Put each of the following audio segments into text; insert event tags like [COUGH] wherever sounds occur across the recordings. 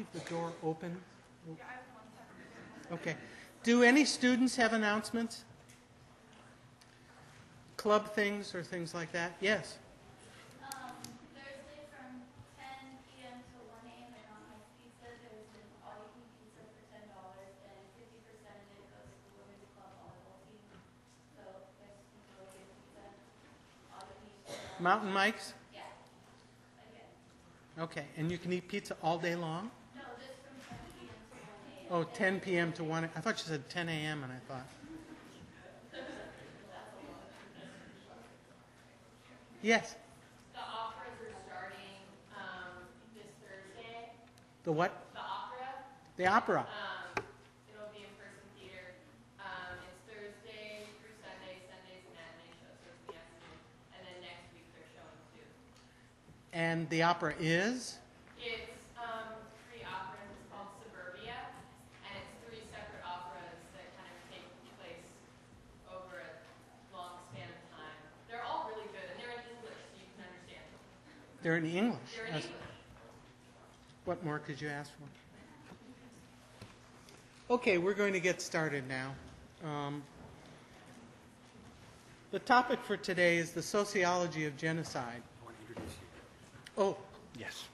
Leave the door open. Okay. Do any students have announcements? Club things or things like that? Yes. Um, Thursday from ten PM to one AM at Mama's Pizza, there's all-you-can-eat pizza for ten dollars, and fifty percent of it goes to the women's club volleyball team. So, there's some really good pizza, all-you-can-eat. Mountain Mike's? Yeah, again, Okay. And you can eat pizza all day long? Oh, 10 p.m. to 1. I thought she said 10 a.m. and I thought. Yes. The operas are starting um, this Thursday. The what? The opera, The opera. um, it'll be in person theater. Um, it's Thursday through Sunday. Sunday's a matinee show, so it's the afternoon. And then next week they're showing two. And the opera is? It's um, three operas. It's called Suburbia, and it's three separate operas that kind of take place over a long span of time. They're all really good, and they're in English, so you can understand them. They're in English. They're in That's- English. What more could you ask for? Okay, we're going to get started now. Um, the topic for today is the sociology of genocide. I want to introduce you. Oh, Yes.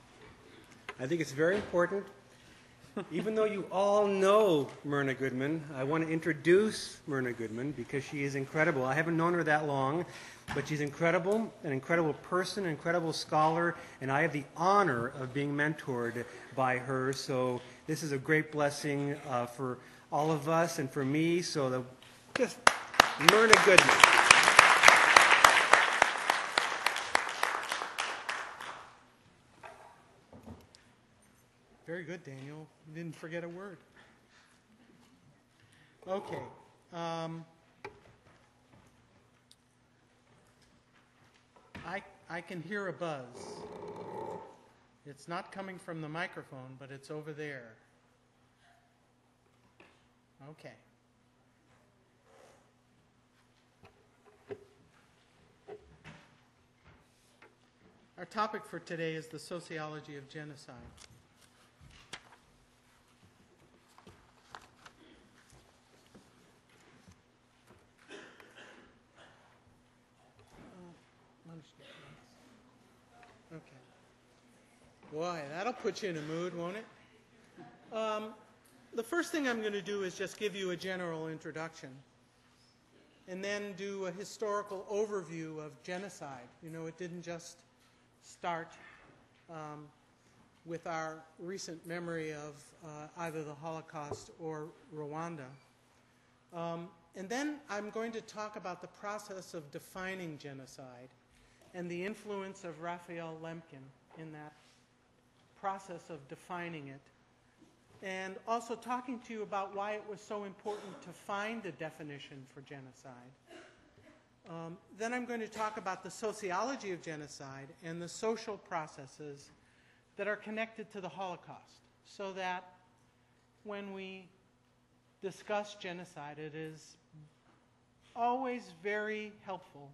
I think it's very important. Even though you all know Myrna Goodman, I want to introduce Myrna Goodman because she is incredible. I haven't known her that long, but she's incredible, an incredible person, an incredible scholar, and I have the honor of being mentored by her. So this is a great blessing uh, for all of us and for me. So the, just Myrna Goodman. very good, Daniel. You didn't forget a word. Okay. Um, I, can hear a buzz. It's not coming from the microphone, but it's over there. Okay. Our topic for today is the sociology of genocide. Okay. Boy, that'll put you in a mood, won't it? Um, the first thing I'm going to do is just give you a general introduction and then do a historical overview of genocide. You know, it didn't just start um, with our recent memory of uh, either the Holocaust or Rwanda. Um, and then I'm going to talk about the process of defining genocide and the influence of Raphael Lemkin in that process of defining it. And also talking to you about why it was so important to find a definition for genocide. Um, then I'm going to talk about the sociology of genocide and the social processes that are connected to the Holocaust so that when we discuss genocide, it is always very helpful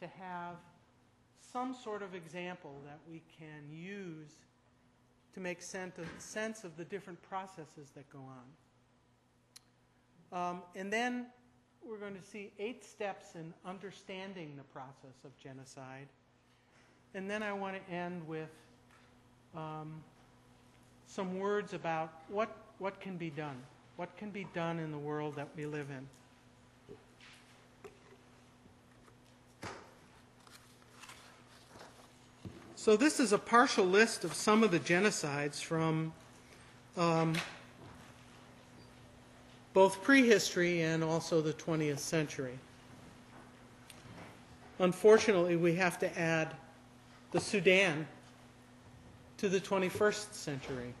to have some sort of example that we can use to make sense of, the different processes that go on. Um, and then we're going to see eight steps in understanding the process of genocide. And then I want to end with um, some words about what, what can be done. What can be done in the world that we live in. So this is a partial list of some of the genocides from um, both prehistory and also the 20th century. Unfortunately, we have to add the Sudan to the 21st century.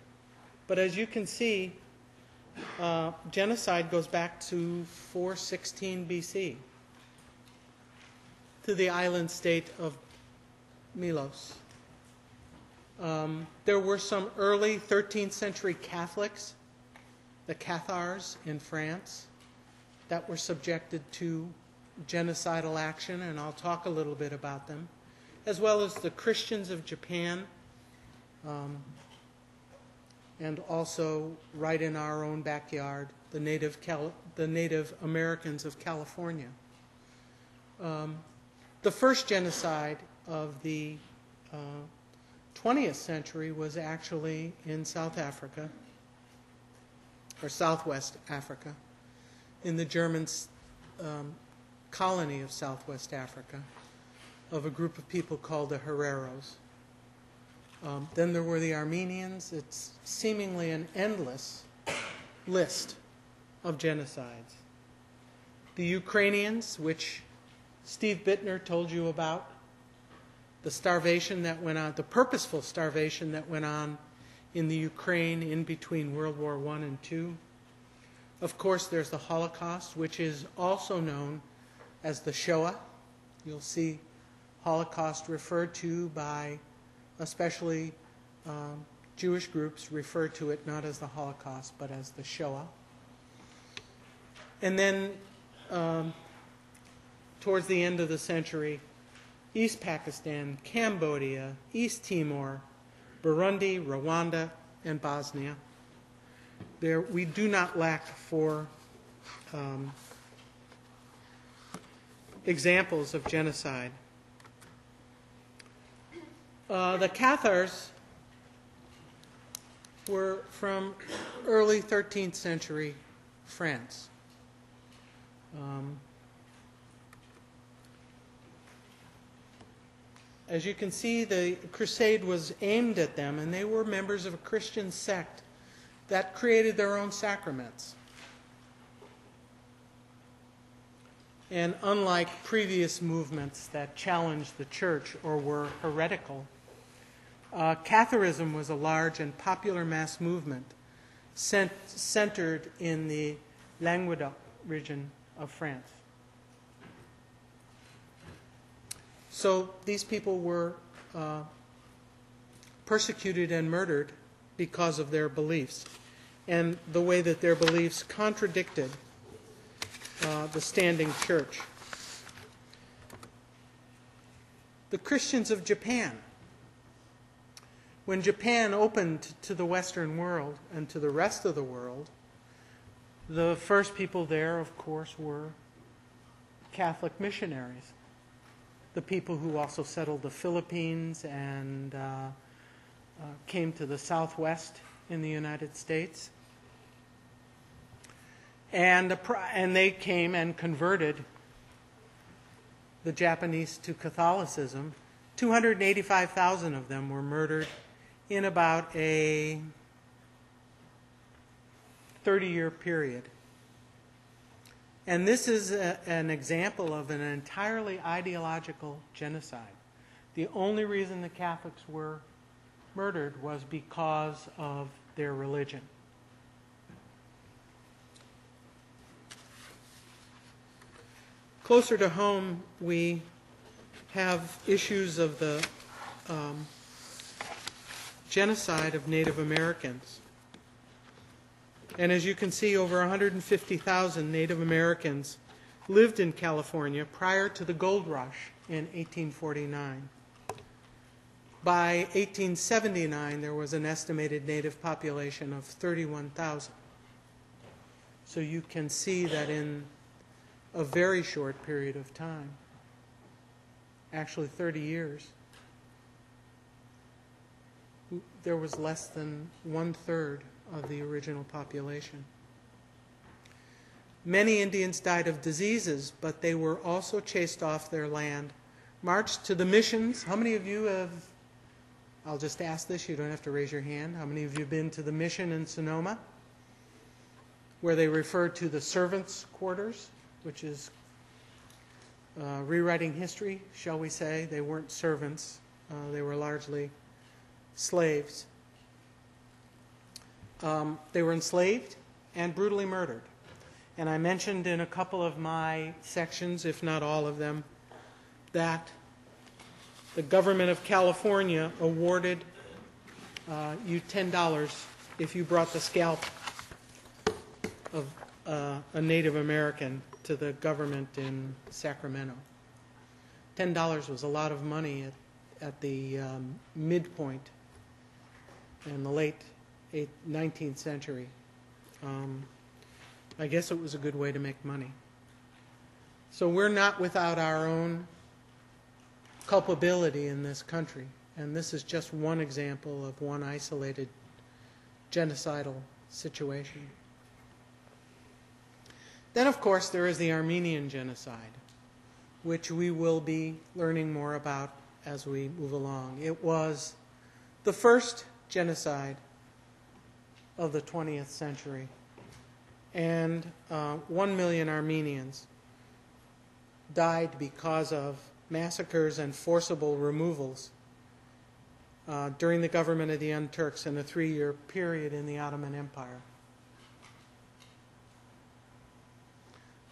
But as you can see, uh, genocide goes back to 416 BC, to the island state of Milos. Um, there were some early 13th century Catholics, the Cathars in France, that were subjected to genocidal action, and I'll talk a little bit about them, as well as the Christians of Japan, um, and also right in our own backyard, the native, Cal- the Native Americans of California. Um, the first genocide of the uh, 20th century was actually in South Africa, or Southwest Africa, in the German um, colony of Southwest Africa, of a group of people called the Hereros. Um, then there were the Armenians. It's seemingly an endless list of genocides. The Ukrainians, which Steve Bittner told you about, the starvation that went on, the purposeful starvation that went on in the Ukraine in between World War I and II. Of course, there's the Holocaust, which is also known as the Shoah. You'll see Holocaust referred to by especially um, Jewish groups refer to it not as the Holocaust, but as the Shoah. And then, um, towards the end of the century, East Pakistan, Cambodia, East Timor, Burundi, Rwanda, and Bosnia. There, we do not lack for um, examples of genocide. Uh, the Cathars were from early 13th century France. Um, as you can see, the crusade was aimed at them, and they were members of a Christian sect that created their own sacraments. And unlike previous movements that challenged the church or were heretical, uh, Catharism was a large and popular mass movement cent- centered in the Languedoc region of France. So these people were uh, persecuted and murdered because of their beliefs and the way that their beliefs contradicted uh, the standing church. The Christians of Japan. When Japan opened to the Western world and to the rest of the world, the first people there, of course, were Catholic missionaries. The people who also settled the Philippines and uh, uh, came to the Southwest in the United States. And, and they came and converted the Japanese to Catholicism. 285,000 of them were murdered in about a 30 year period. And this is a, an example of an entirely ideological genocide. The only reason the Catholics were murdered was because of their religion. Closer to home, we have issues of the um, genocide of Native Americans. And as you can see, over 150,000 Native Americans lived in California prior to the gold rush in 1849. By 1879, there was an estimated native population of 31,000. So you can see that in a very short period of time, actually 30 years, there was less than one third of the original population. Many Indians died of diseases, but they were also chased off their land, marched to the missions. How many of you have, I'll just ask this, you don't have to raise your hand. How many of you have been to the mission in Sonoma, where they refer to the servants' quarters? which is uh, rewriting history, shall we say. They weren't servants, uh, they were largely slaves. Um, they were enslaved and brutally murdered. And I mentioned in a couple of my sections, if not all of them, that the government of California awarded uh, you $10 if you brought the scalp of uh, a Native American to the government in Sacramento. Ten dollars was a lot of money at, at the um, midpoint in the late eight, 19th century. Um, I guess it was a good way to make money. So we're not without our own culpability in this country. And this is just one example of one isolated genocidal situation. Then, of course, there is the Armenian genocide, which we will be learning more about as we move along. It was the first genocide of the 20th century, and uh, one million Armenians died because of massacres and forcible removals uh, during the government of the Young Turks in a three year period in the Ottoman Empire.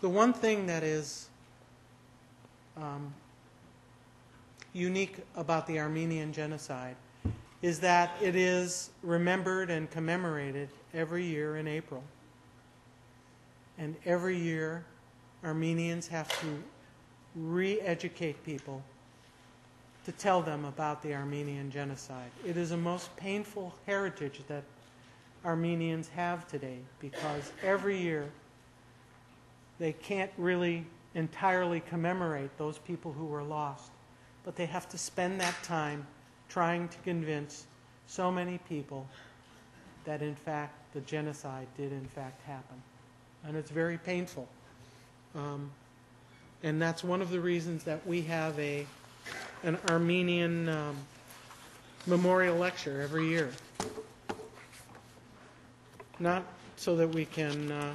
The one thing that is um, unique about the Armenian genocide is that it is remembered and commemorated every year in April. And every year, Armenians have to re educate people to tell them about the Armenian genocide. It is a most painful heritage that Armenians have today because every year they can't really entirely commemorate those people who were lost, but they have to spend that time trying to convince so many people that in fact the genocide did in fact happen. And it's very painful. Um, and that's one of the reasons that we have a, an Armenian um, memorial lecture every year. Not so that we can uh,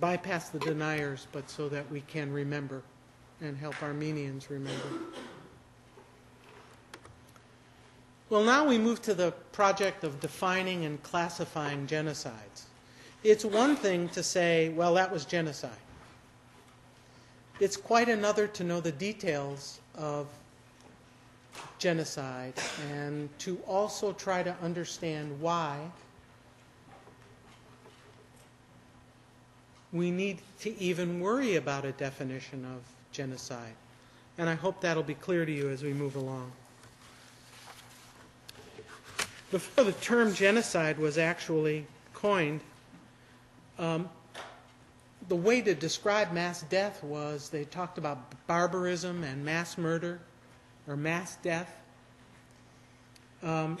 bypass the deniers, but so that we can remember and help Armenians remember. Well, now we move to the project of defining and classifying genocides. It's one thing to say, well, that was genocide. It's quite another to know the details of genocide and to also try to understand why we need to even worry about a definition of genocide. And I hope that'll be clear to you as we move along. Before the term genocide was actually coined, um, the way to describe mass death was they talked about barbarism and mass murder or mass death. Um,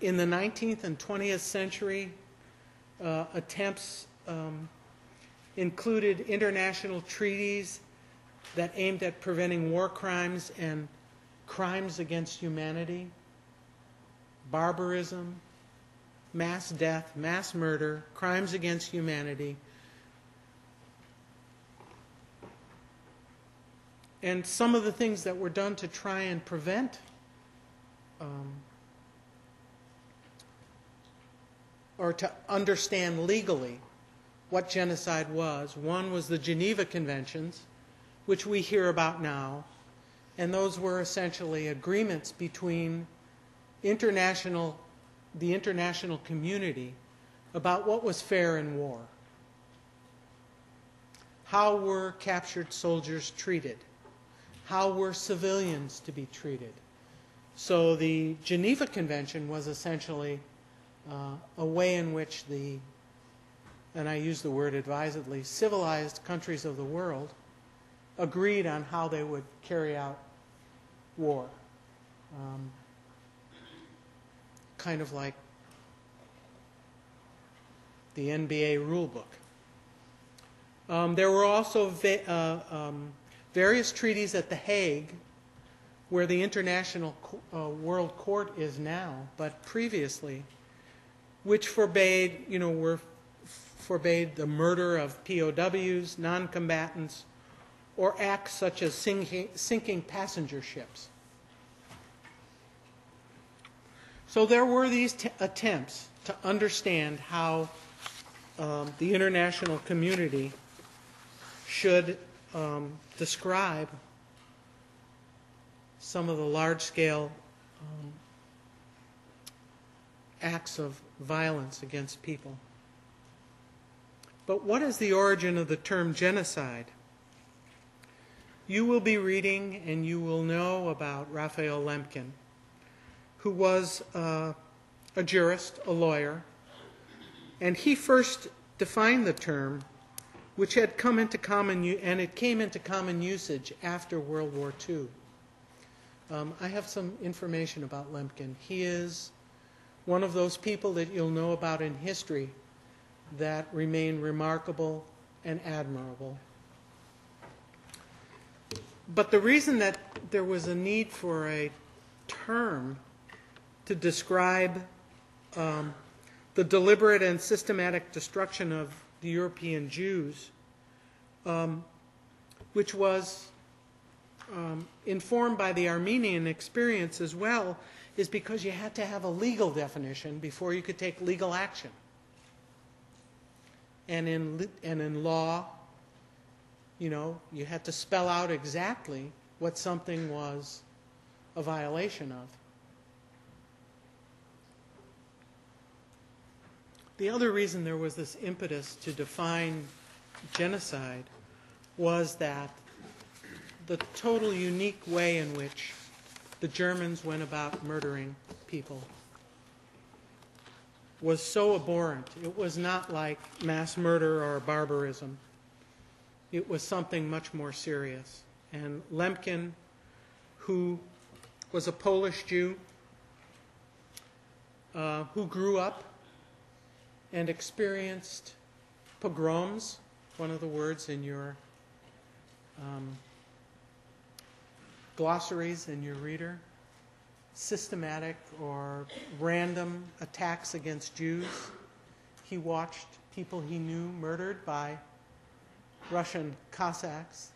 in the 19th and 20th century, uh, attempts um, included international treaties that aimed at preventing war crimes and crimes against humanity, barbarism, mass death, mass murder, crimes against humanity. And some of the things that were done to try and prevent um, or to understand legally what genocide was. One was the Geneva Conventions, which we hear about now, and those were essentially agreements between international, the international community about what was fair in war. How were captured soldiers treated? How were civilians to be treated? So the Geneva Convention was essentially uh, a way in which the and I use the word advisedly, civilized countries of the world agreed on how they would carry out war. Um, kind of like the NBA rulebook. Um, there were also va- uh, um, various treaties at The Hague, where the International Co- uh, World Court is now, but previously, which forbade, you know, were forbade the murder of POWs, non combatants, or acts such as sinking, sinking passenger ships. So there were these attempts to understand how um, the international community should um, describe some of the large scale um, acts of violence against people. But what is the origin of the term genocide? You will be reading and you will know about Raphael Lemkin, who was uh, a jurist, a lawyer, and he first defined the term, which had come into common, and it came into common usage after World War II. Um, I have some information about Lemkin. He is one of those people that you'll know about in history that remain remarkable and admirable. But the reason that there was a need for a term to describe um, the deliberate and systematic destruction of the European Jews, um, which was um, informed by the Armenian experience as well, is because you had to have a legal definition before you could take legal action. And in, and in law, you know, you had to spell out exactly what something was a violation of. The other reason there was this impetus to define genocide was that the total unique way in which the Germans went about murdering people was so abhorrent. It was not like mass murder or barbarism. It was something much more serious. And Lemkin, who was a Polish Jew, uh, who grew up and experienced pogroms, one of the words in your um, glossaries in your reader, systematic or random attacks against Jews. He watched people he knew murdered by Russian Cossacks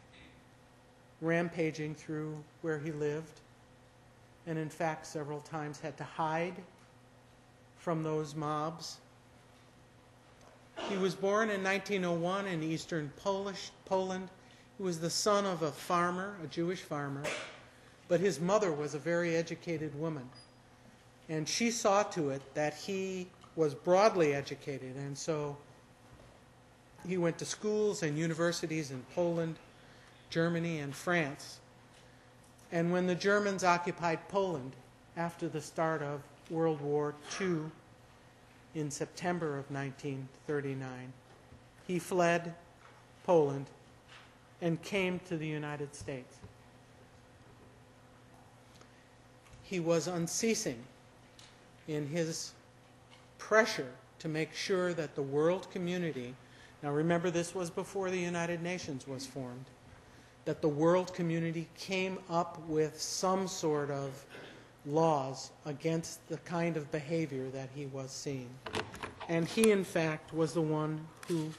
rampaging through where he lived, and in fact, several times had to hide from those mobs. He was born in 1901 in eastern Polish, Poland. He was the son of a farmer, a Jewish farmer, but his mother was a very educated woman. And she saw to it that he was broadly educated, and so he went to schools and universities in Poland, Germany, and France. And when the Germans occupied Poland after the start of World War II in September of 1939, he fled Poland and came to the United States. He was unceasing in his pressure to make sure that the world community, now remember this was before the United Nations was formed, that the world community came up with some sort of laws against the kind of behavior that he was seeing. And he, in fact, was the one who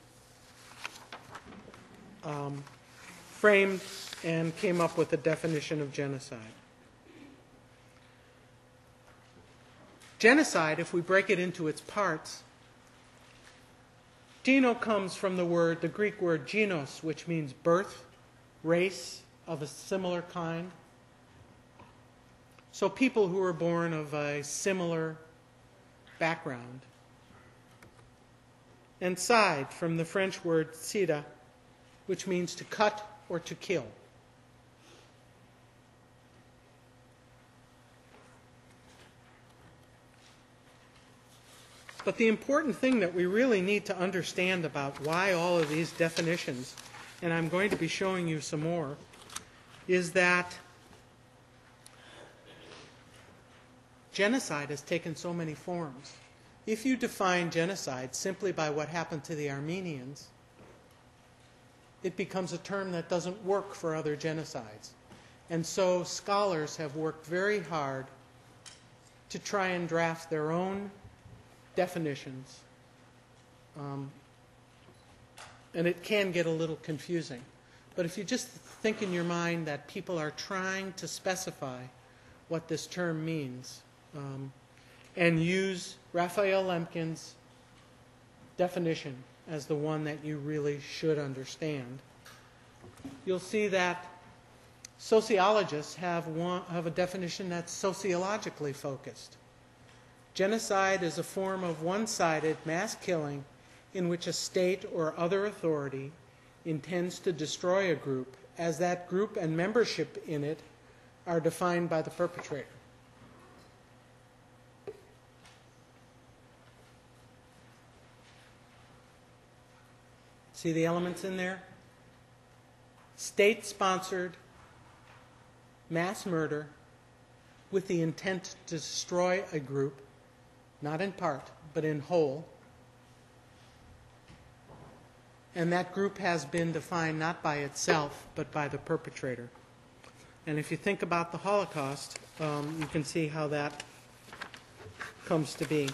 um, framed and came up with the definition of genocide. Genocide, if we break it into its parts, geno comes from the word, the Greek word genos, which means birth, race of a similar kind. So people who are born of a similar background. And side from the French word sida, which means to cut or to kill. But the important thing that we really need to understand about why all of these definitions, and I'm going to be showing you some more, is that genocide has taken so many forms. If you define genocide simply by what happened to the Armenians, it becomes a term that doesn't work for other genocides. And so scholars have worked very hard to try and draft their own definitions. Um, and it can get a little confusing. But if you just think in your mind that people are trying to specify what this term means um, and use Raphael Lemkin's definition as the one that you really should understand, you'll see that sociologists have, one, have a definition that's sociologically focused. Genocide is a form of one sided mass killing in which a state or other authority intends to destroy a group as that group and membership in it are defined by the perpetrator. See the elements in there? State sponsored mass murder with the intent to destroy a group, not in part, but in whole. And that group has been defined not by itself, but by the perpetrator. And if you think about the Holocaust, um, you can see how that comes to be.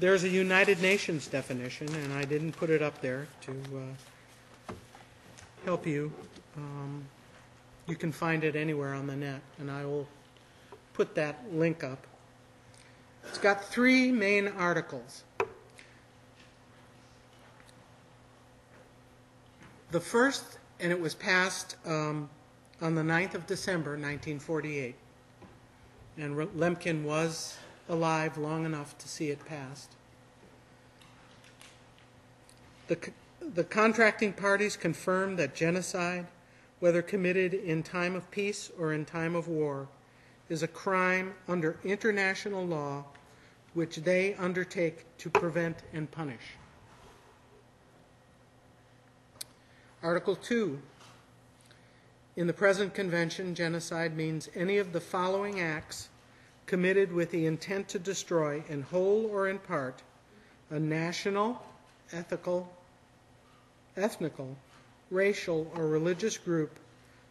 There's a United Nations definition, and I didn't put it up there to uh, help you. Um, you can find it anywhere on the net, and I will put that link up. It's got three main articles. The first, and it was passed um, on the 9th of December, 1948. And Lemkin was alive long enough to see it passed. The, the contracting parties confirmed that genocide, whether committed in time of peace or in time of war, is a crime under international law which they undertake to prevent and punish. Article 2. In the present convention, genocide means any of the following acts committed with the intent to destroy, in whole or in part, a national, ethical, ethnical, racial, or religious group,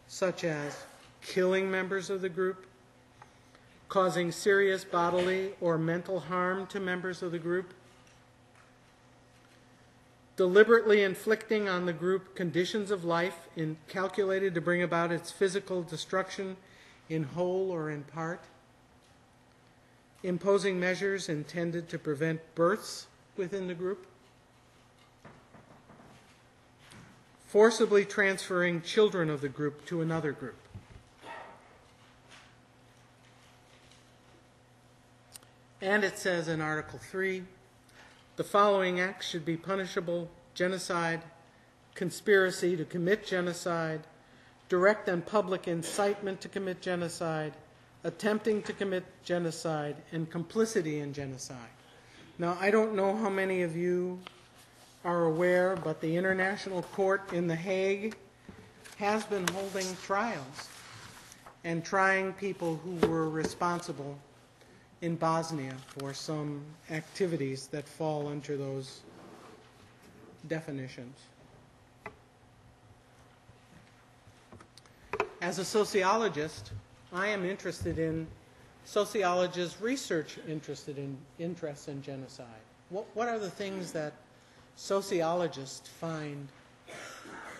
such as killing members of the group, causing serious bodily or mental harm to members of the group, deliberately inflicting on the group conditions of life in, calculated to bring about its physical destruction in whole or in part, imposing measures intended to prevent births within the group, forcibly transferring children of the group to another group. And it says in Article 3 the following acts should be punishable genocide, conspiracy to commit genocide, direct and public incitement to commit genocide, attempting to commit genocide, and complicity in genocide. Now, I don't know how many of you are aware, but the International Court in The Hague has been holding trials and trying people who were responsible in Bosnia for some activities that fall under those definitions. As a sociologist, I am interested in sociologists' research interested in interests in genocide. What, what are the things that sociologists find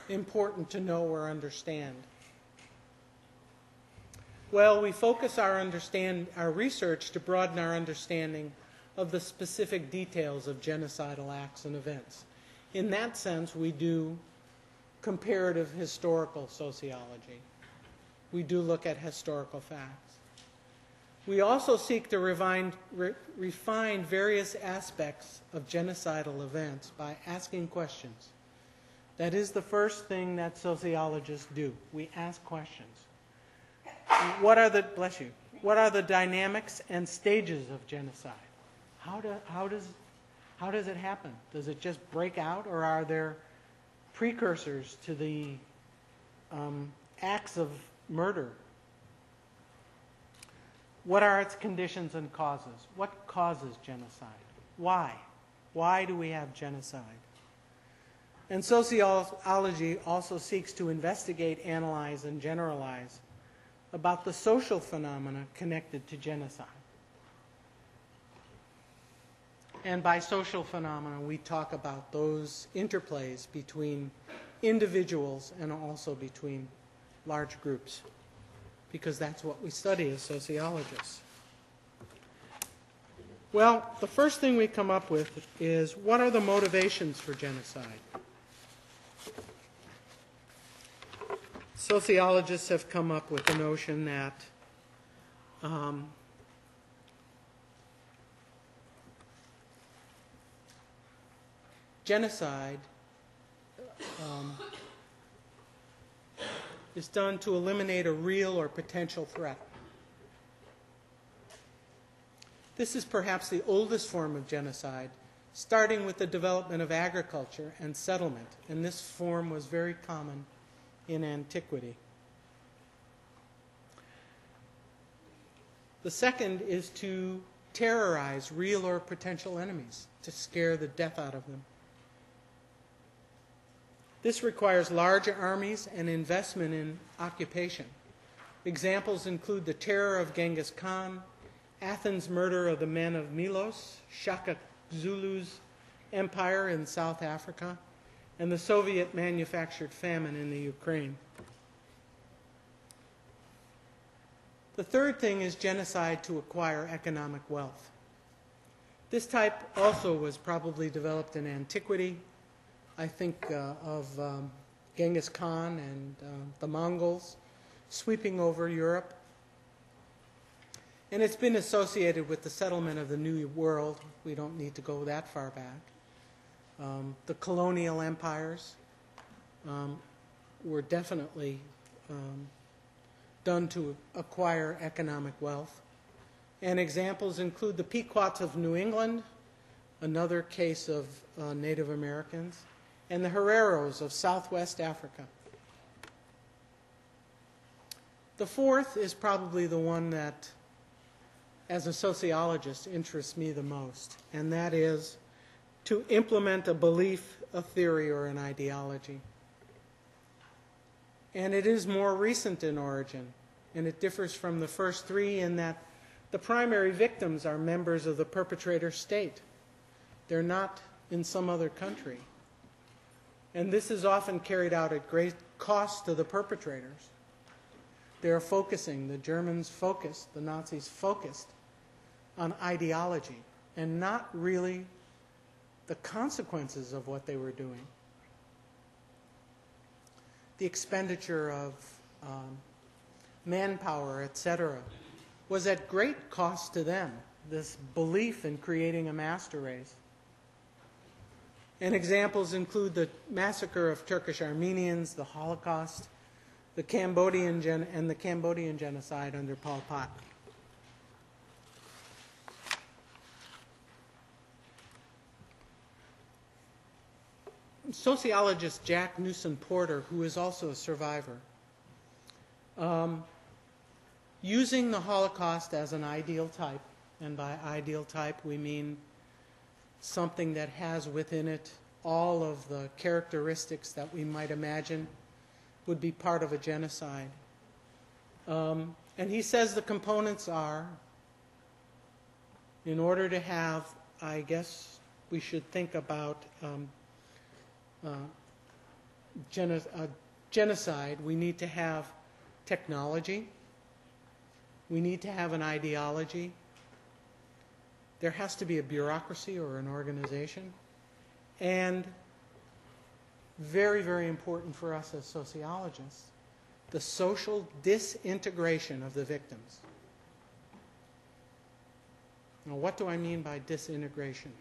important to know or understand? Well, we focus our understand our research to broaden our understanding of the specific details of genocidal acts and events. In that sense, we do comparative historical sociology. We do look at historical facts. We also seek to refine, re, refine various aspects of genocidal events by asking questions. That is the first thing that sociologists do. We ask questions what are the bless you what are the dynamics and stages of genocide how, do, how does how does it happen does it just break out or are there precursors to the um, acts of murder? What are its conditions and causes? What causes genocide? Why? Why do we have genocide? And sociology also seeks to investigate analyze and generalize about the social phenomena connected to genocide. And by social phenomena, we talk about those interplays between individuals and also between large groups, because that's what we study as sociologists. Well, the first thing we come up with is what are the motivations for genocide? sociologists have come up with the notion that um, genocide um, is done to eliminate a real or potential threat. This is perhaps the oldest form of genocide, starting with the development of agriculture and settlement, and this form was very common in antiquity. The second is to terrorize real or potential enemies, to scare the death out of them. This requires large armies and investment in occupation. Examples include the terror of Genghis Khan, Athens' murder of the men of Milos, Shaka Zulu's empire in South Africa, and the Soviet manufactured famine in the Ukraine. The third thing is genocide to acquire economic wealth. This type also was probably developed in antiquity. I think uh, of um, Genghis Khan and uh, the Mongols sweeping over Europe. And it's been associated with the settlement of the New World. We don't need to go that far back. Um, the colonial empires um, were definitely um, done to acquire economic wealth. And examples include the Pequots of New England, another case of uh, Native Americans, and the Hereros of Southwest Africa. The fourth is probably the one that, as a sociologist, interests me the most, and that is to implement a belief, a theory, or an ideology. And it is more recent in origin, and it differs from the first three in that the primary victims are members of the perpetrator state. They're not in some other country. And this is often carried out at great cost to the perpetrators. They're focusing, the Germans focused, the Nazis focused on ideology and not really the consequences of what they were doing. The expenditure of um, manpower, etc., was at great cost to them, this belief in creating a master race. And examples include the massacre of Turkish Armenians, the Holocaust, the Cambodian gen- and the Cambodian genocide under Pol Pot. Sociologist Jack Nusan Porter, who is also a survivor, um, using the Holocaust as an ideal type, and by ideal type we mean something that has within it all of the characteristics that we might imagine would be part of a genocide. Um, and he says the components are, in order to have, I guess we should think about um, uh, geno- uh, genocide, we need to have technology, we need to have an ideology, there has to be a bureaucracy or an organization, and very, very important for us as sociologists, the social disintegration of the victims. Now, what do I mean by disintegration?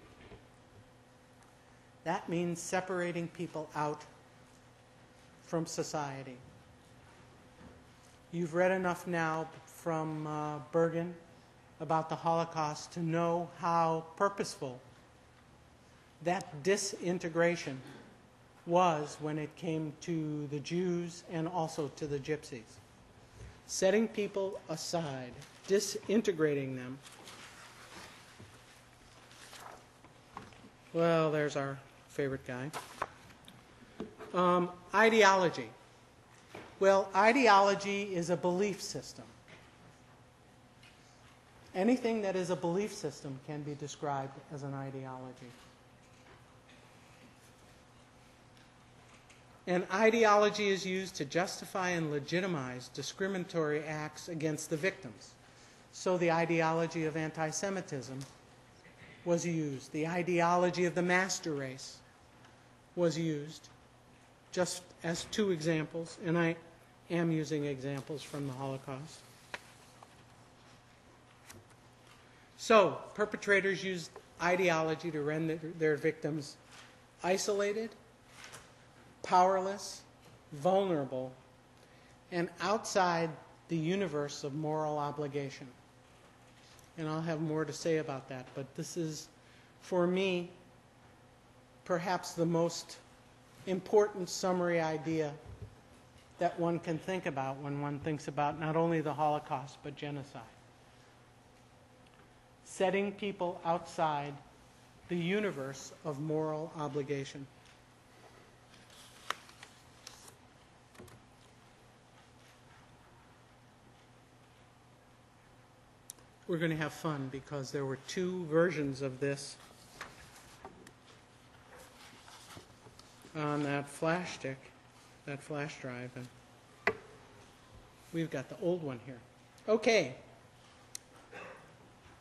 That means separating people out from society. You've read enough now from uh, Bergen about the Holocaust to know how purposeful that disintegration was when it came to the Jews and also to the gypsies. Setting people aside, disintegrating them. Well, there's our favorite guy. Um, ideology. Well, ideology is a belief system. Anything that is a belief system can be described as an ideology. And ideology is used to justify and legitimize discriminatory acts against the victims. So the ideology of anti Semitism was used, the ideology of the master race was used, just as two examples, and I am using examples from the Holocaust. So, perpetrators use ideology to render their victims isolated, powerless, vulnerable, and outside the universe of moral obligation. and I'll have more to say about that. But this is, for me, perhaps the most important summary idea that one can think about when one thinks about not only the Holocaust, but genocide. Setting people outside the universe of moral obligation. We're going to have fun because there were two versions of this on that flash stick, that flash drive, and we've got the old one here. Okay.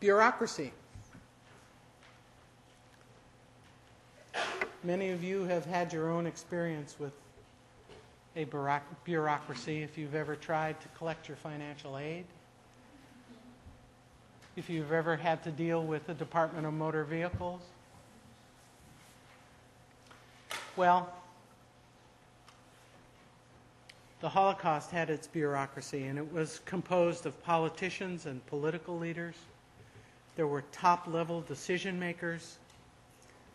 Bureaucracy. Many of you have had your own experience with a bureaucracy if you've ever tried to collect your financial aid, if you've ever had to deal with the Department of Motor Vehicles. Well, the Holocaust had its bureaucracy, and it was composed of politicians and political leaders. There were top level decision makers,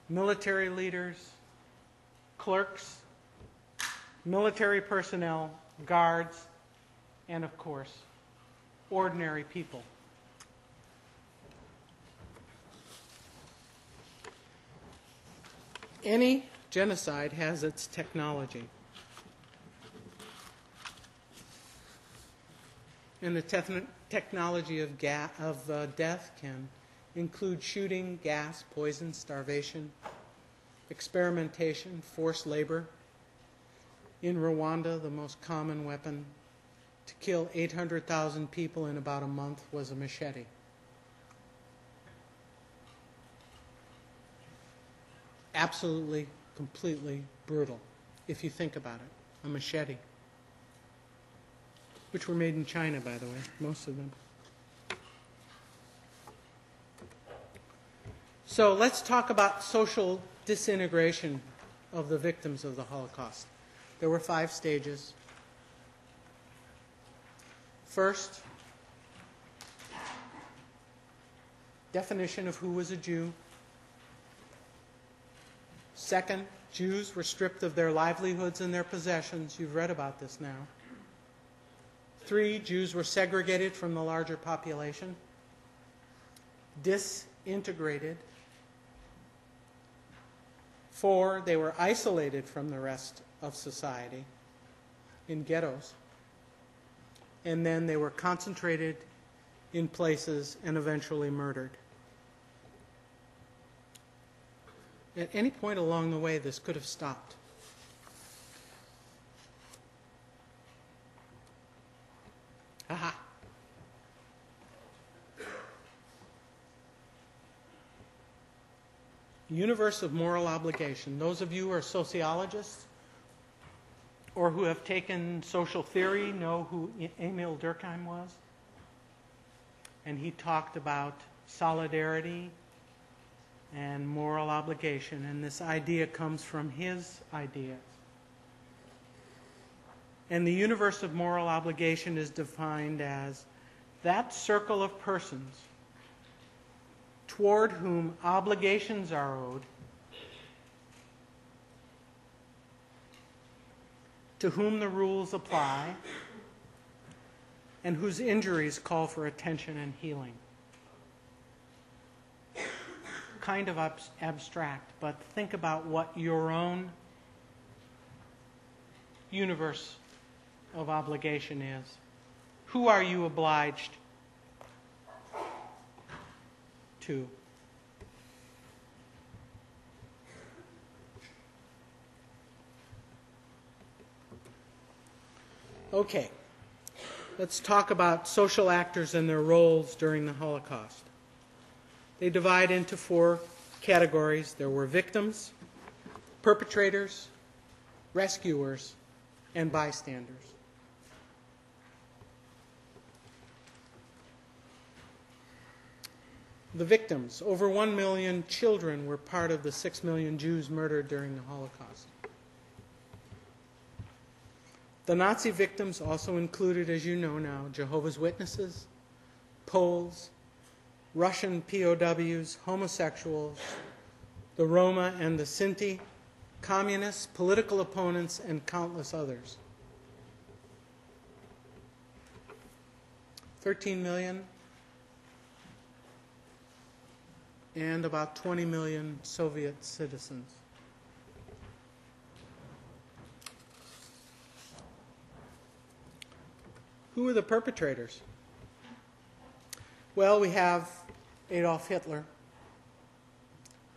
military leaders, clerks, military personnel, guards, and of course, ordinary people. Any genocide has its technology. And the techn technology of, ga- of uh, death can include shooting, gas, poison, starvation, experimentation, forced labor. In Rwanda, the most common weapon to kill 800,000 people in about a month was a machete. Absolutely, completely brutal, if you think about it. A machete. Which were made in China, by the way, most of them. So let's talk about social disintegration of the victims of the Holocaust. There were five stages. First, definition of who was a Jew. Second, Jews were stripped of their livelihoods and their possessions. You've read about this now. Three, Jews were segregated from the larger population, disintegrated. Four, they were isolated from the rest of society in ghettos. And then they were concentrated in places and eventually murdered. At any point along the way, this could have stopped. Universe of moral obligation. Those of you who are sociologists or who have taken social theory know who Emil Durkheim was. And he talked about solidarity and moral obligation. And this idea comes from his ideas. And the universe of moral obligation is defined as that circle of persons toward whom obligations are owed, to whom the rules apply, and whose injuries call for attention and healing. Kind of abs- abstract, but think about what your own universe of obligation is. Who are you obliged to? Okay, let's talk about social actors and their roles during the Holocaust. They divide into four categories there were victims, perpetrators, rescuers, and bystanders. The victims, over one million children, were part of the six million Jews murdered during the Holocaust. The Nazi victims also included, as you know now, Jehovah's Witnesses, Poles, Russian POWs, homosexuals, the Roma and the Sinti, communists, political opponents, and countless others. 13 million and about 20 million Soviet citizens. Who were the perpetrators? Well, we have Adolf Hitler.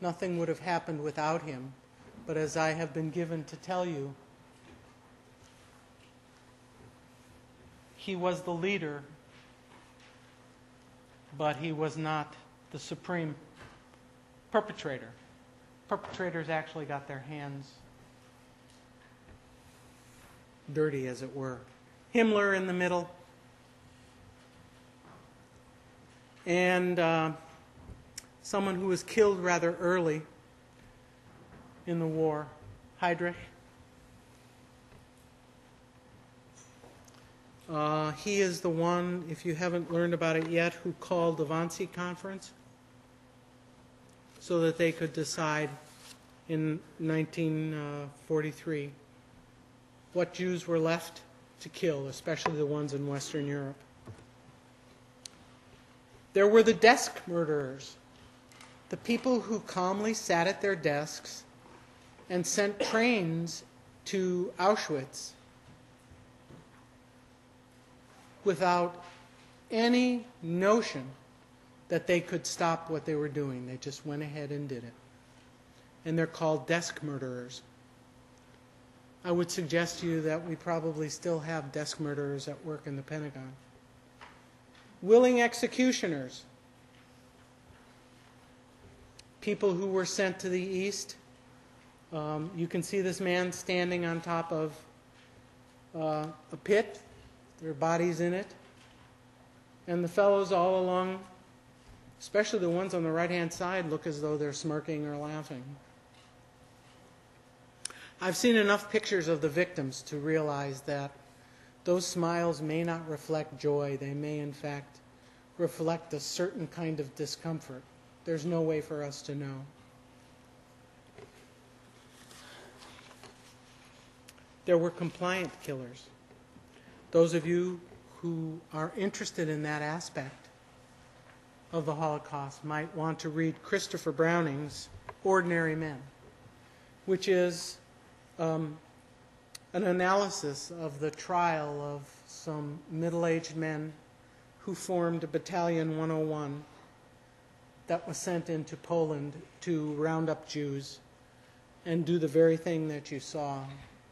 Nothing would have happened without him, but as I have been given to tell you, he was the leader, but he was not the supreme perpetrator. Perpetrators actually got their hands dirty, as it were. Himmler in the middle. And uh, someone who was killed rather early in the war, Heydrich. Uh, he is the one, if you haven't learned about it yet, who called the Wannsee Conference so that they could decide in 1943 uh, what Jews were left to kill, especially the ones in Western Europe. There were the desk murderers, the people who calmly sat at their desks and sent trains to Auschwitz without any notion that they could stop what they were doing. They just went ahead and did it. And they're called desk murderers. I would suggest to you that we probably still have desk murderers at work in the Pentagon. Willing executioners, people who were sent to the east. Um, you can see this man standing on top of uh, a pit, their bodies in it. And the fellows all along, especially the ones on the right hand side, look as though they're smirking or laughing. I've seen enough pictures of the victims to realize that those smiles may not reflect joy. They may, in fact, reflect a certain kind of discomfort. There's no way for us to know. There were compliant killers. Those of you who are interested in that aspect of the Holocaust might want to read Christopher Browning's Ordinary Men, which is um, an analysis of the trial of some middle aged men who formed Battalion 101 that was sent into Poland to round up Jews and do the very thing that you saw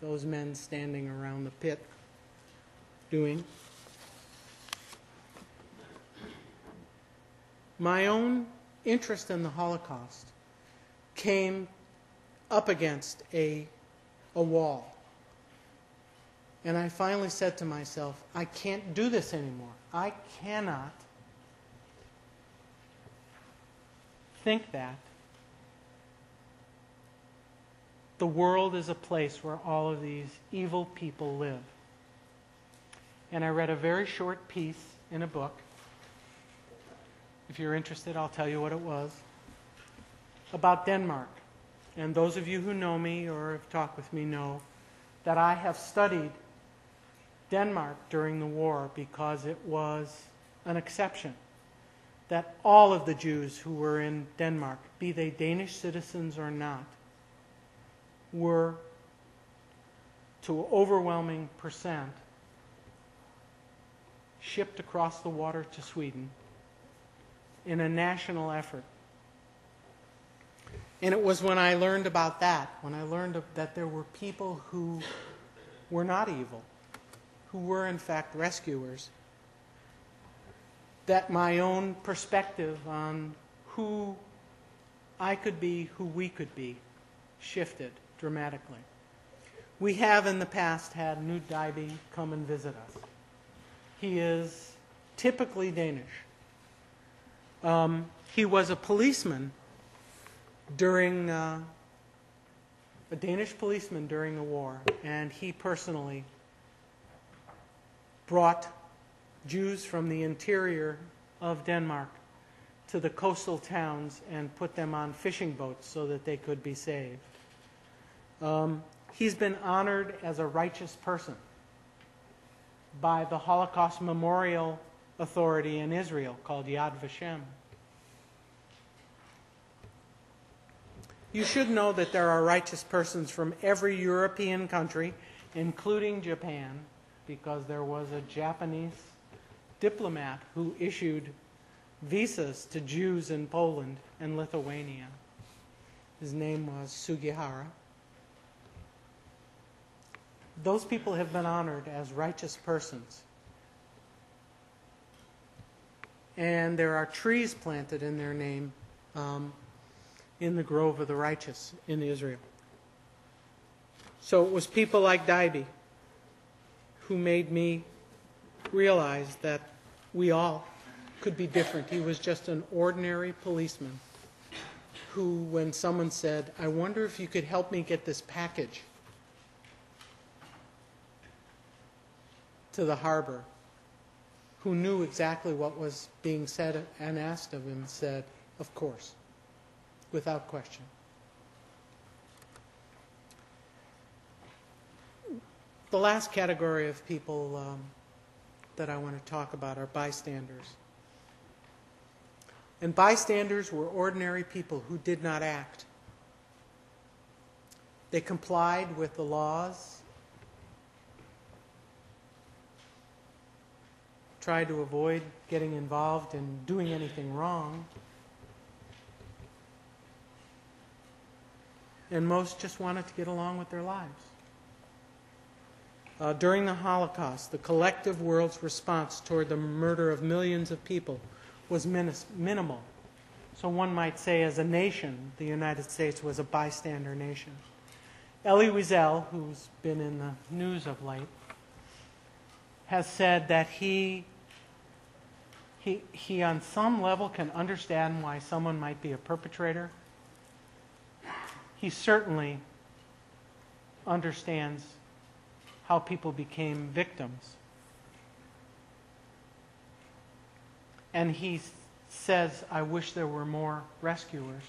those men standing around the pit doing. My own interest in the Holocaust came up against a, a wall. And I finally said to myself, I can't do this anymore. I cannot think that the world is a place where all of these evil people live. And I read a very short piece in a book. If you're interested, I'll tell you what it was. About Denmark. And those of you who know me or have talked with me know that I have studied Denmark during the war because it was an exception. That all of the Jews who were in Denmark, be they Danish citizens or not, were to overwhelming percent shipped across the water to Sweden in a national effort. And it was when I learned about that, when I learned that there were people who were not evil, who were in fact rescuers, that my own perspective on who I could be, who we could be, shifted dramatically. We have in the past had Knud Dyby come and visit us. He is typically Danish. Um, he was a policeman during uh, a Danish policeman during the war, and he personally brought Jews from the interior of Denmark to the coastal towns and put them on fishing boats so that they could be saved. Um, he's been honored as a righteous person by the Holocaust Memorial Authority in Israel called Yad Vashem. You should know that there are righteous persons from every European country, including Japan, because there was a Japanese diplomat who issued visas to Jews in Poland and Lithuania. His name was Sugihara. Those people have been honored as righteous persons. And there are trees planted in their name um, in the Grove of the Righteous in Israel. So it was people like Dyby who made me realize that we all could be different. He was just an ordinary policeman who, when someone said, I wonder if you could help me get this package to the harbor, who knew exactly what was being said and asked of him, said, Of course, without question. The last category of people um, that I want to talk about are bystanders. And bystanders were ordinary people who did not act. They complied with the laws, tried to avoid getting involved in doing anything wrong. And most just wanted to get along with their lives. Uh, during the Holocaust, the collective world's response toward the murder of millions of people was minimal. So one might say, as a nation, the United States was a bystander nation. Elie Wiesel, who's been in the news of late, has said that he, he, he on some level can understand why someone might be a perpetrator. He certainly understands how people became victims. And he says, I wish there were more rescuers,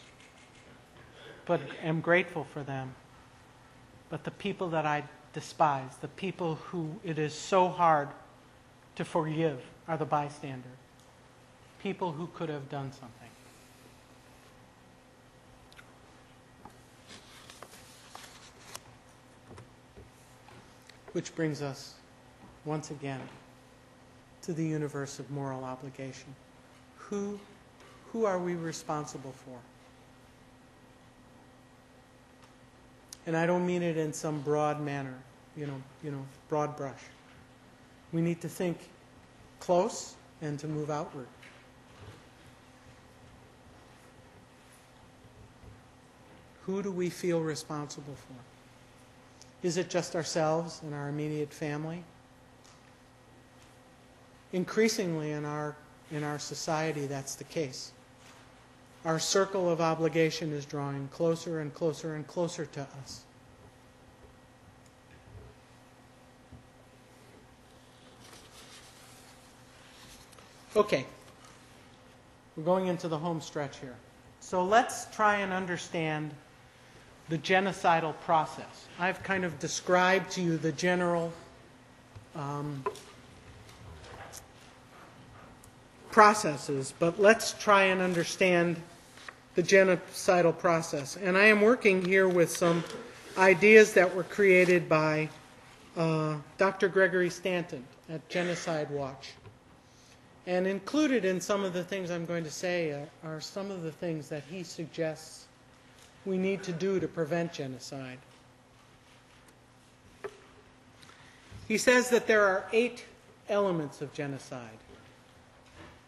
but am grateful for them. But the people that I despise, the people who it is so hard to forgive, are the bystander. People who could have done something. Which brings us once again to the universe of moral obligation. Who, who are we responsible for? And I don't mean it in some broad manner, you know, you know, broad brush. We need to think close and to move outward. Who do we feel responsible for? Is it just ourselves and our immediate family? Increasingly in our, in our society, that's the case. Our circle of obligation is drawing closer and closer and closer to us. Okay. We're going into the home stretch here. So let's try and understand the genocidal process. I've kind of described to you the general um, processes, but let's try and understand the genocidal process. And I am working here with some ideas that were created by uh, Dr. Gregory Stanton at Genocide Watch. And included in some of the things I'm going to say are, are some of the things that he suggests we need to do to prevent genocide. He says that there are eight elements of genocide.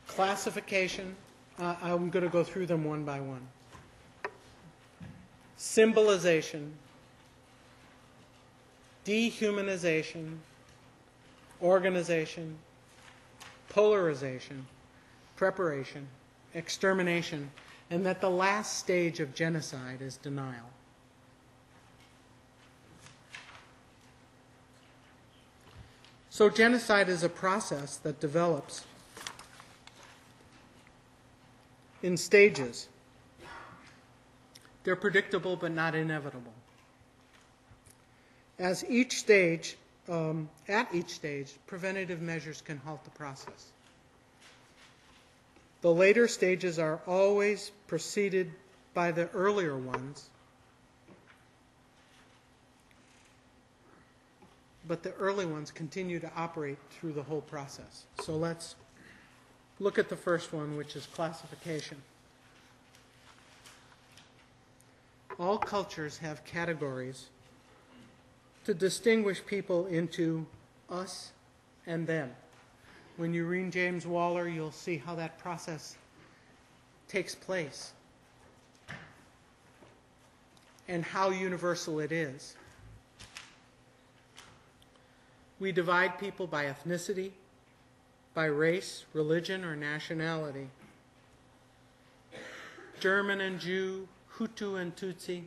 Classification, uh, I'm going to go through them one by one. Symbolization, dehumanization, organization, polarization, preparation, extermination, and that the last stage of genocide is denial. So, genocide is a process that develops in stages. They're predictable but not inevitable. As each stage, um, at each stage, preventative measures can halt the process. The later stages are always preceded by the earlier ones, but the early ones continue to operate through the whole process. So let's look at the first one, which is classification. All cultures have categories to distinguish people into us and them. When you read James Waller, you'll see how that process takes place and how universal it is. We divide people by ethnicity, by race, religion, or nationality. German and Jew, Hutu and Tutsi.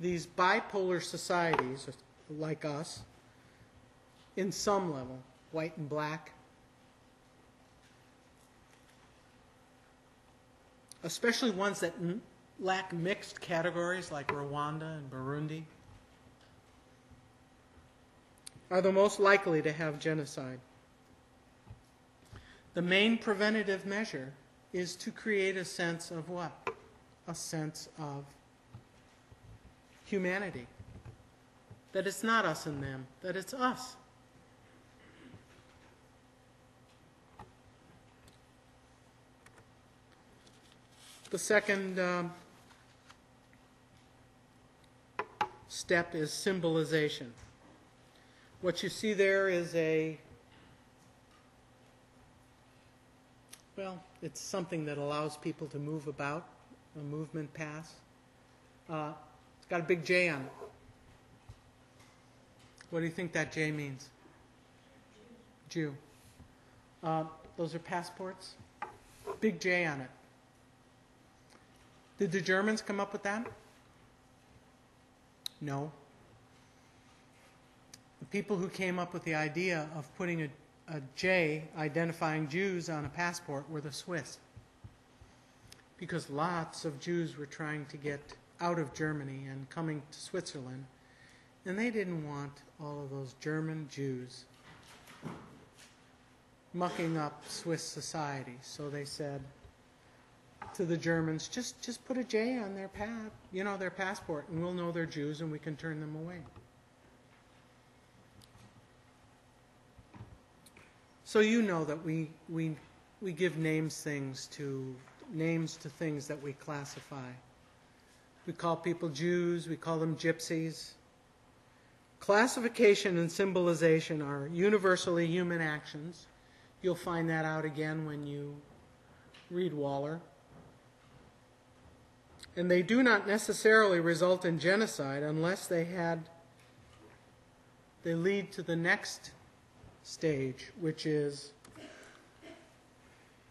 These bipolar societies, like us, in some level, white and black, especially ones that lack mixed categories like Rwanda and Burundi, are the most likely to have genocide. The main preventative measure is to create a sense of what? A sense of humanity. That it's not us and them, that it's us. The second um, step is symbolization. What you see there is a, well, it's something that allows people to move about, a movement pass. Uh, it's got a big J on it. What do you think that J means? Jew. Uh, those are passports. Big J on it. Did the Germans come up with that? No. The people who came up with the idea of putting a, a J identifying Jews on a passport were the Swiss. Because lots of Jews were trying to get out of Germany and coming to Switzerland, and they didn't want all of those German Jews mucking up Swiss society. So they said to the Germans, just just put a J on their pa- you know, their passport, and we'll know they're Jews, and we can turn them away. So you know that we we we give names things to names to things that we classify. We call people Jews, we call them gypsies. Classification and symbolization are universally human actions. You'll find that out again when you read Waller. And they do not necessarily result in genocide unless they had they lead to the next stage, which is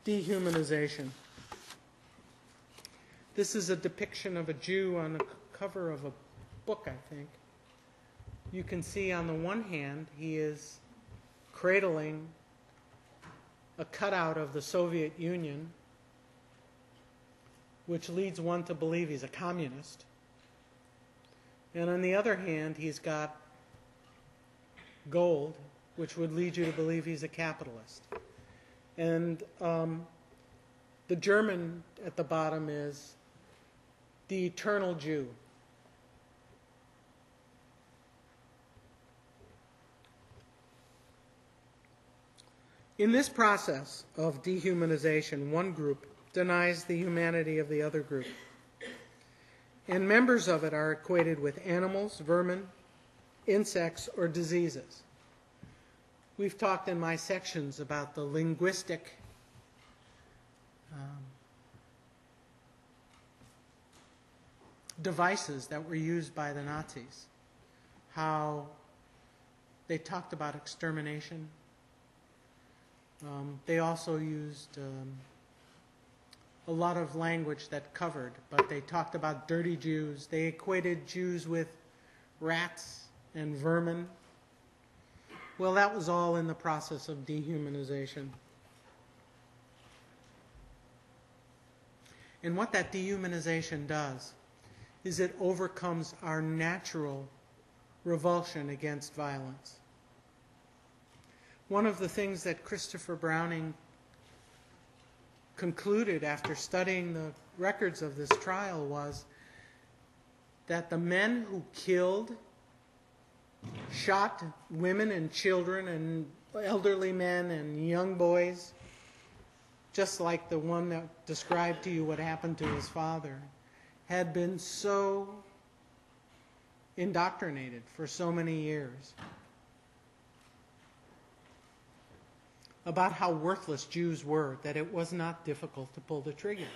dehumanization. This is a depiction of a Jew on the cover of a book, I think. You can see on the one hand, he is cradling a cutout of the Soviet Union, which leads one to believe he's a communist. And on the other hand, he's got gold, which would lead you to believe he's a capitalist. And um, the German at the bottom is the eternal Jew. In this process of dehumanization, one group denies the humanity of the other group. And members of it are equated with animals, vermin, insects, or diseases. We've talked in my sections about the linguistic um, devices that were used by the Nazis, how they talked about extermination. Um, they also used um, a lot of language that covered, but they talked about dirty Jews. They equated Jews with rats and vermin. Well, that was all in the process of dehumanization. And what that dehumanization does is it overcomes our natural revulsion against violence. One of the things that Christopher Browning concluded after studying the records of this trial was that the men who killed, shot women and children and elderly men and young boys, just like the one that described to you what happened to his father, had been so indoctrinated for so many years about how worthless Jews were that it was not difficult to pull the trigger.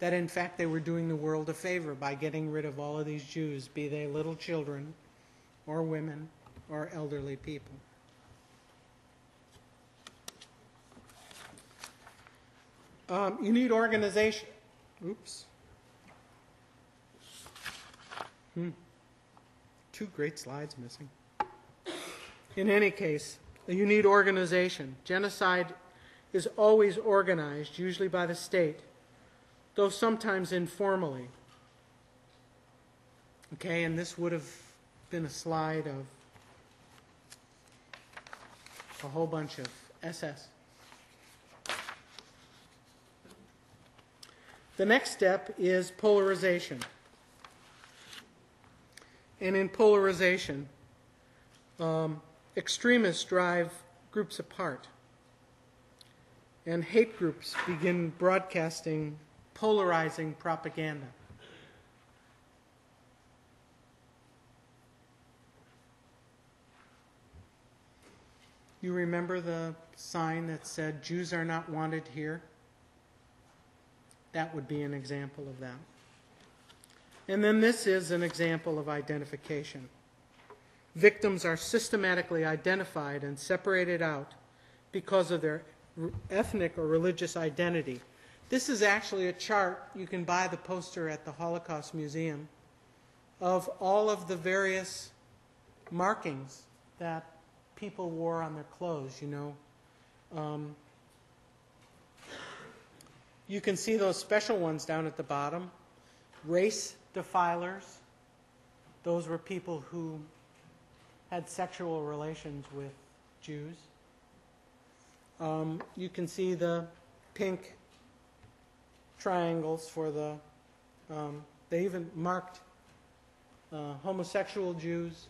That in fact they were doing the world a favor by getting rid of all of these Jews, be they little children or women or elderly people. Um, you need organization. Oops. Hmm. Two great slides missing. In any case, you need organization. Genocide is always organized, usually by the state, though sometimes informally. Okay, and this would have been a slide of a whole bunch of SS. The next step is polarization. And in polarization, um, extremists drive groups apart. And hate groups begin broadcasting polarizing propaganda. You remember the sign that said, Jews are not wanted here? That would be an example of that. And then this is an example of identification. Victims are systematically identified and separated out because of their ethnic or religious identity. This is actually a chart. You can buy the poster at the Holocaust Museum of all of the various markings that people wore on their clothes, you know. Um, you can see those special ones down at the bottom. Race defilers, those were people who had sexual relations with Jews. Um, you can see the pink triangles for the, um, they even marked uh, homosexual Jews.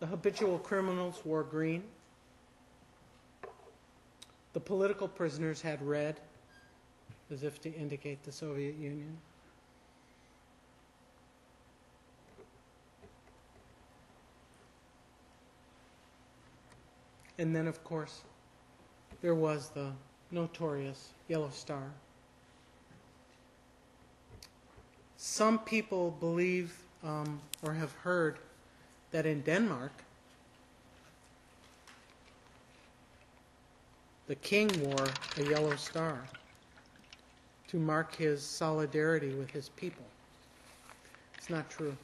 The habitual criminals wore green. The political prisoners had red, as if to indicate the Soviet Union. And then, of course, there was the notorious Yellow Star. Some people believe um, or have heard that in Denmark, the king wore a yellow star to mark his solidarity with his people. It's not true.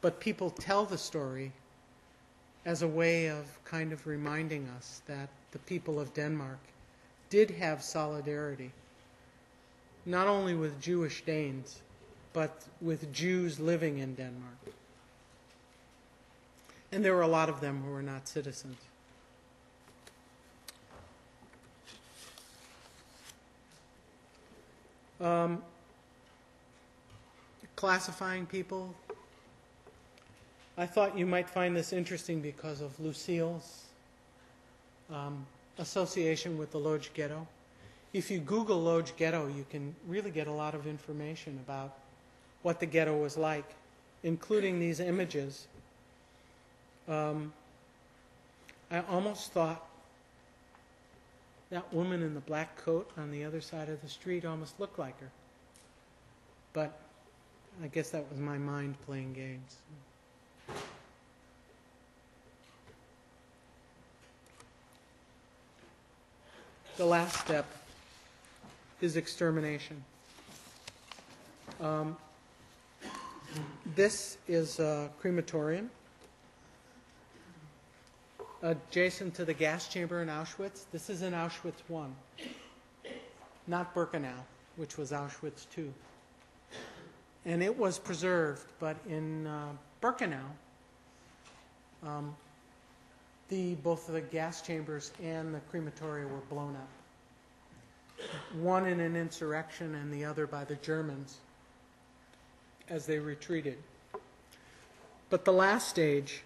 But people tell the story as a way of kind of reminding us that the people of Denmark did have solidarity, not only with Jewish Danes, but with Jews living in Denmark. And there were a lot of them who were not citizens. Um, classifying people. I thought you might find this interesting because of Lucille's um, association with the Lodz Ghetto. If you Google Lodz Ghetto, you can really get a lot of information about what the ghetto was like, including these images. Um, I almost thought that woman in the black coat on the other side of the street almost looked like her. But I guess that was my mind playing games. The last step is extermination. Um, this is a crematorium adjacent to the gas chamber in Auschwitz. This is in Auschwitz 1. not Birkenau, which was Auschwitz too. And it was preserved, but in uh, Birkenau, um, the, both the gas chambers and the crematoria were blown up. One in an insurrection and the other by the Germans as they retreated. But the last stage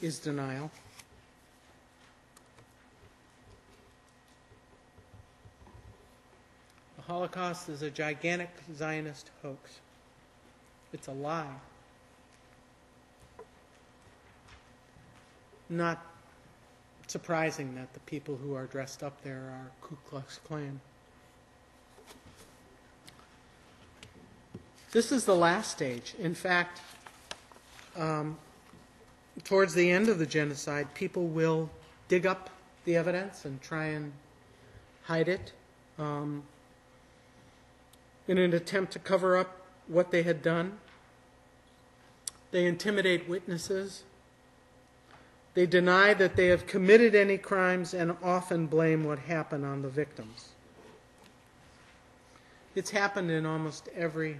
is denial. The Holocaust is a gigantic Zionist hoax. It's a lie. Not surprising that the people who are dressed up there are Ku Klux Klan. This is the last stage. In fact, um, towards the end of the genocide, people will dig up the evidence and try and hide it um, in an attempt to cover up what they had done. They intimidate witnesses. They deny that they have committed any crimes and often blame what happened on the victims. It's happened in almost every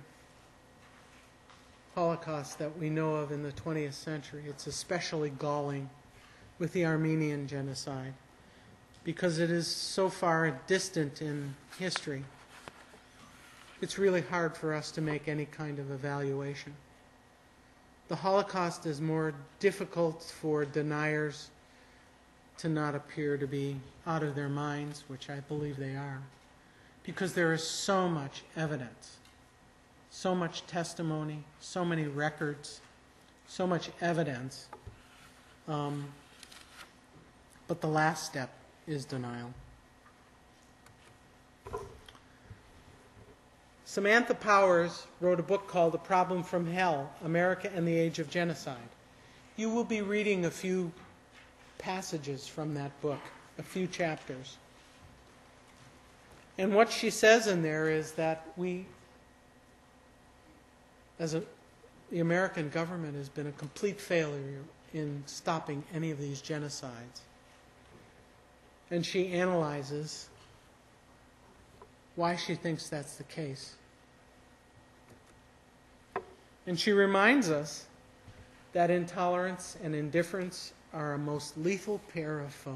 Holocaust that we know of in the 20th century. It's especially galling with the Armenian genocide because it is so far distant in history. It's really hard for us to make any kind of evaluation. The Holocaust is more difficult for deniers to not appear to be out of their minds, which I believe they are, because there is so much evidence so much testimony, so many records, so much evidence. Um, but the last step is denial. Samantha Powers wrote a book called The Problem from Hell America and the Age of Genocide. You will be reading a few passages from that book, a few chapters. And what she says in there is that we as a, the American government has been a complete failure in stopping any of these genocides. And she analyzes why she thinks that's the case. And she reminds us that intolerance and indifference are a most lethal pair of foes.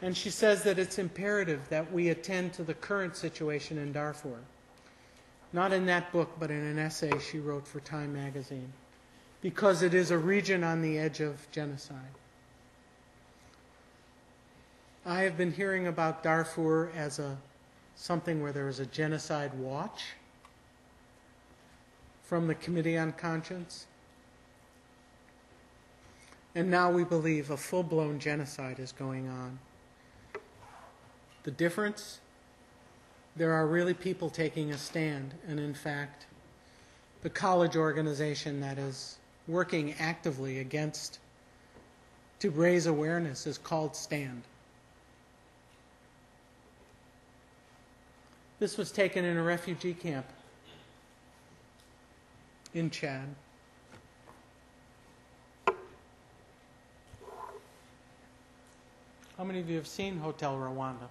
And she says that it's imperative that we attend to the current situation in Darfur. Not in that book, but in an essay she wrote for Time magazine. Because it is a region on the edge of genocide. I have been hearing about Darfur as a something where there is a genocide watch from the Committee on Conscience. And now we believe a full blown genocide is going on. The difference? There are really people taking a stand, and in fact, the college organization that is working actively against to raise awareness is called STAND. This was taken in a refugee camp in Chad. How many of you have seen Hotel Rwanda?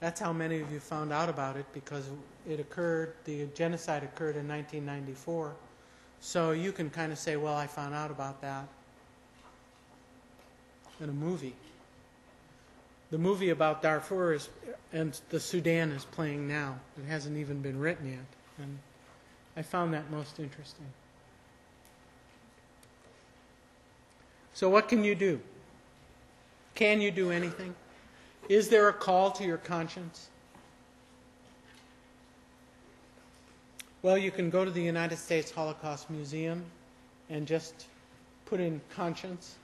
That's how many of you found out about it because it occurred, the genocide occurred in 1994. So you can kind of say, well, I found out about that in a movie. The movie about Darfur is, and the Sudan is playing now. It hasn't even been written yet. And I found that most interesting. So, what can you do? Can you do anything? Is there a call to your conscience? Well, you can go to the United States Holocaust Museum and just put in conscience.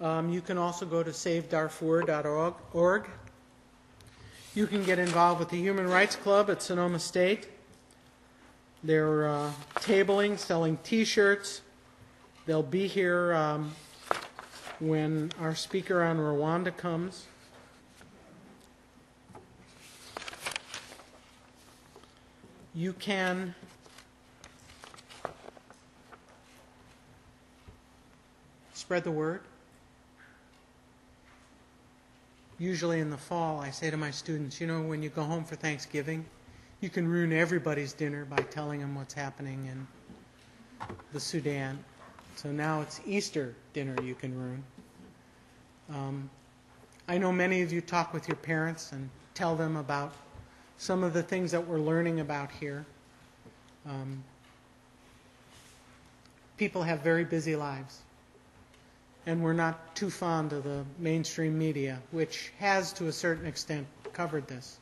Um, you can also go to savedarfur.org. You can get involved with the Human Rights Club at Sonoma State. They're uh, tabling, selling t shirts. They'll be here um, when our speaker on Rwanda comes. you can spread the word. Usually in the fall, I say to my students, you know, when you go home for Thanksgiving, you can ruin everybody's dinner by telling them what's happening in the Sudan. So now it's Easter dinner you can ruin. Um, I know many of you talk with your parents and tell them about some of the things that we're learning about here. Um, people have very busy lives. And we're not too fond of the mainstream media, which has, to a certain extent, covered this.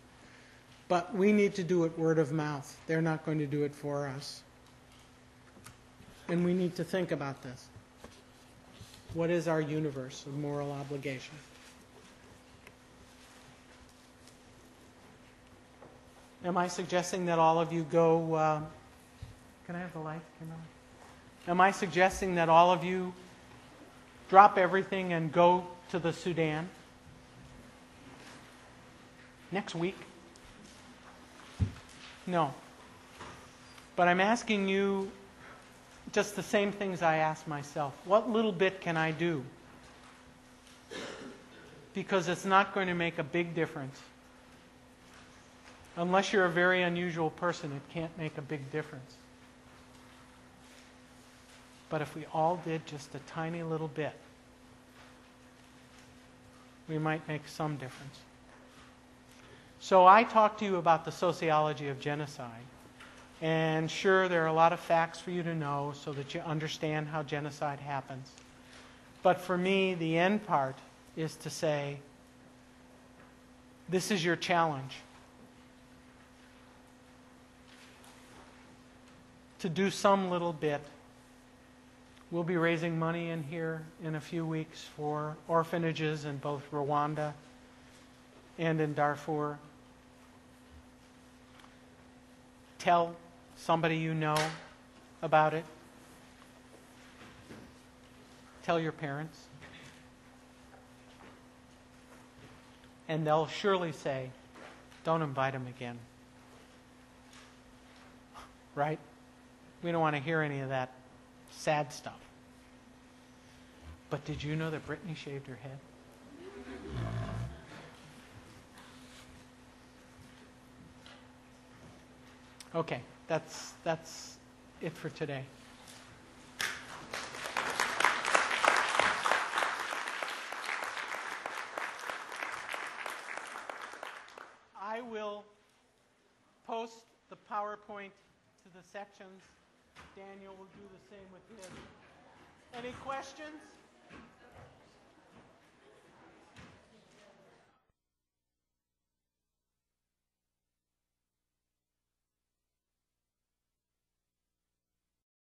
But we need to do it word of mouth. They're not going to do it for us. And we need to think about this. What is our universe of moral obligation? Am I suggesting that all of you go? Uh, can I have the light? Am I suggesting that all of you drop everything and go to the Sudan next week? No. But I'm asking you just the same things I ask myself. What little bit can I do? Because it's not going to make a big difference. Unless you're a very unusual person, it can't make a big difference. But if we all did just a tiny little bit, we might make some difference. So I talked to you about the sociology of genocide. And sure, there are a lot of facts for you to know so that you understand how genocide happens. But for me, the end part is to say, this is your challenge. To do some little bit. We'll be raising money in here in a few weeks for orphanages in both Rwanda and in Darfur. Tell somebody you know about it. Tell your parents. And they'll surely say, don't invite them again. [LAUGHS] Right? We don't want to hear any of that sad stuff. But did you know that Brittany shaved her head? Okay, that's, that's it for today. I will post the PowerPoint to the sections. Daniel will do the same with his. Any questions?